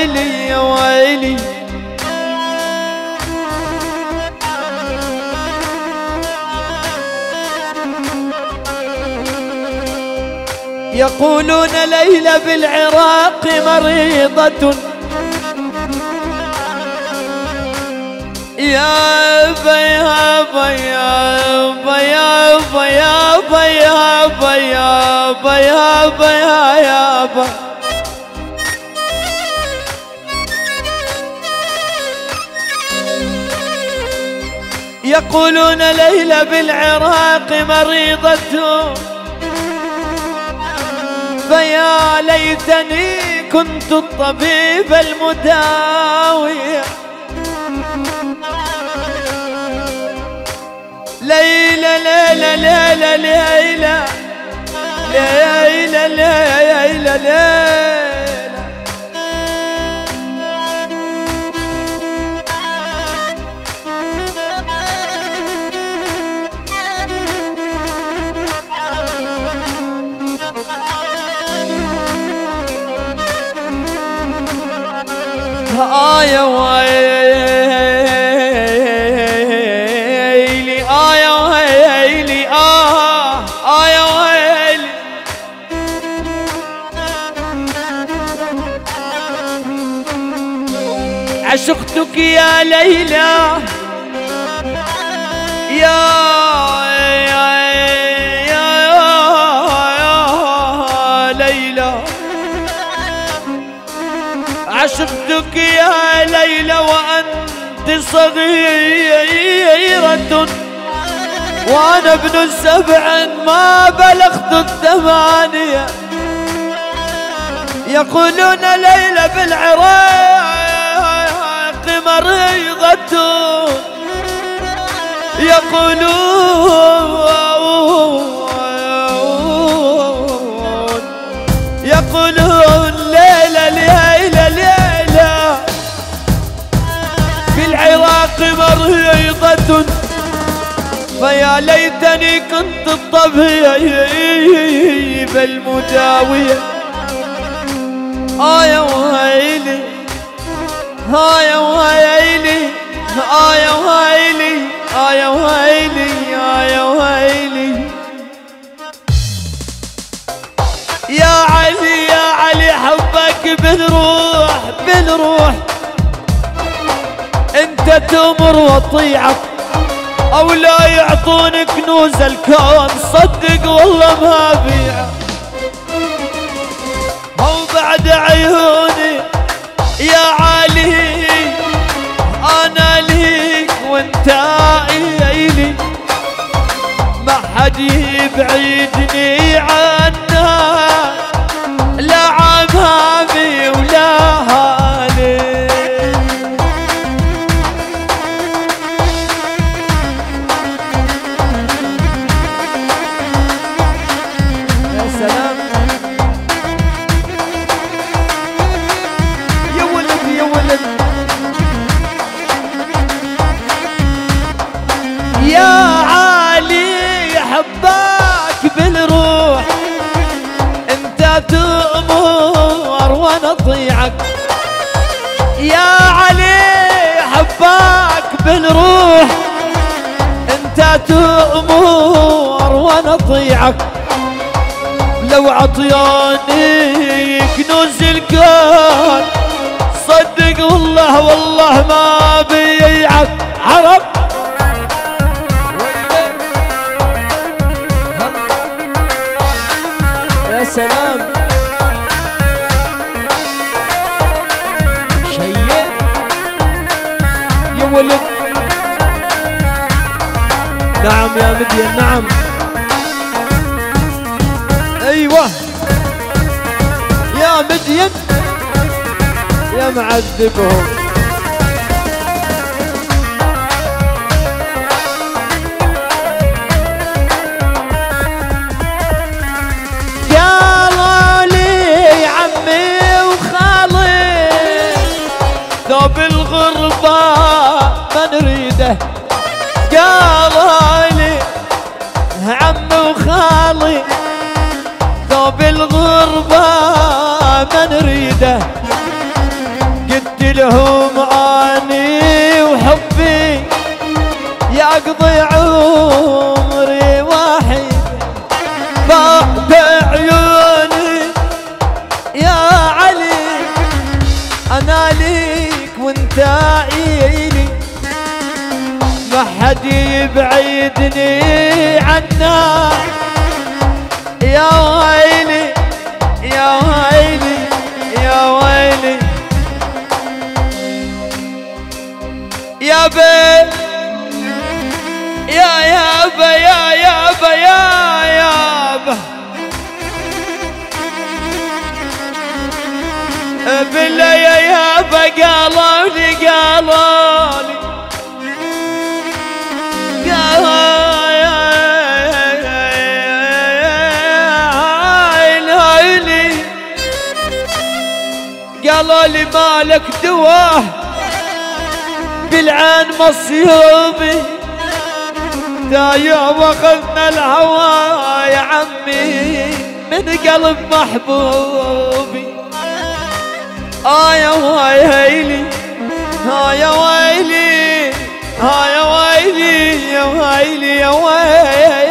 ويلي يا ويلي. يقولون ليلى بالعراق مريضة. يا بيا بيا بيا بيا بيا بيا بيا بيا يقولون ليلى بالعراق مريضة. فيا ليتني كنت الطبيب المداوي. ليلى ليلى ليلى ليلى ليلى ليلى ليلى آية ويلي آية ويلي آه آية ويلي عشقتك يا ليلى يا عشقتك يا ليلى وأنت صغيرة. وأنا ابن سبع ما بلغت الثمانية. يقولون ليلى بالعراق مريضة. يقولون فيا ليتني كنت الطبيب المداوية آه يا ويلي آه يا ويلي آه يا ويلي آه يا ويلي يا ويلي يا علي يا علي حبك بالروح بالروح. انت تمر وطيعك أو لا يعطون كنوز الكون. صدق والله ما بيع أو بعد عيوني. يا علي أنا ليك وأنت الي ما حد يبعدني تأمر وأنا اطيعك يا علي حباك بالروح انت تأمر وأنا اطيعك لو عطياني كنوز الكون صدق والله والله ما بيعك. عرب ولد نعم يا مدين نعم. أيوه. يا مدين يا معذبهم. بالغربة ما نريده. قلت لهم اني وحبي يقضي عمري واحد. بعد عيوني يا علي أنا ليك وأنت الي ما حد يبعدني عنك يا ويلي يا ويلي يا ويلي. يا بي يا يابا يا يابا يا يابا بالله يا يابا قالوا لي قالوا لي مالك دواه بالعين مصيوبي. دا يوم أخذنا الهوى يا عمي من قلب محبوبي. آه يا ويلي آه يا ويلي آه يا ويلي يا ويلي يا ويلي.